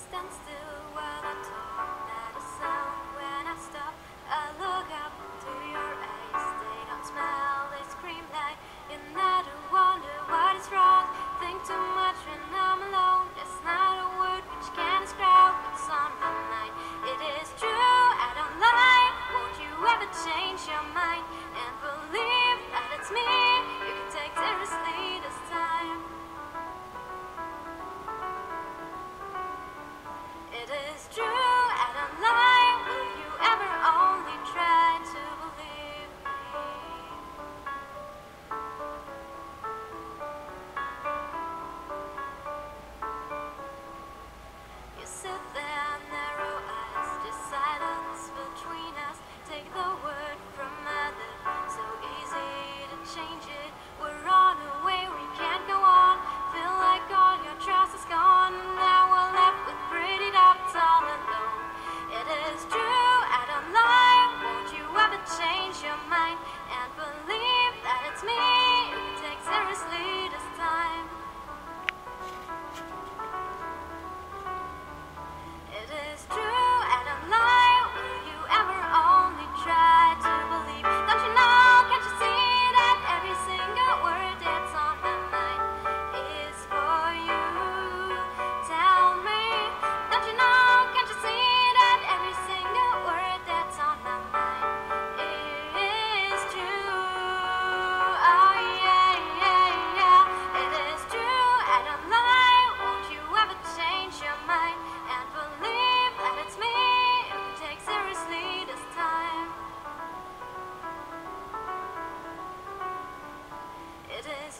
stand still while I talk.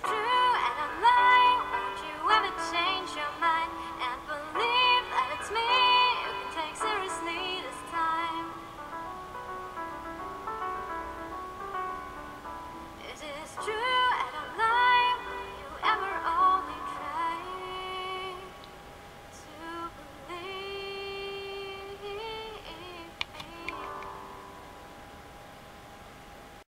strength.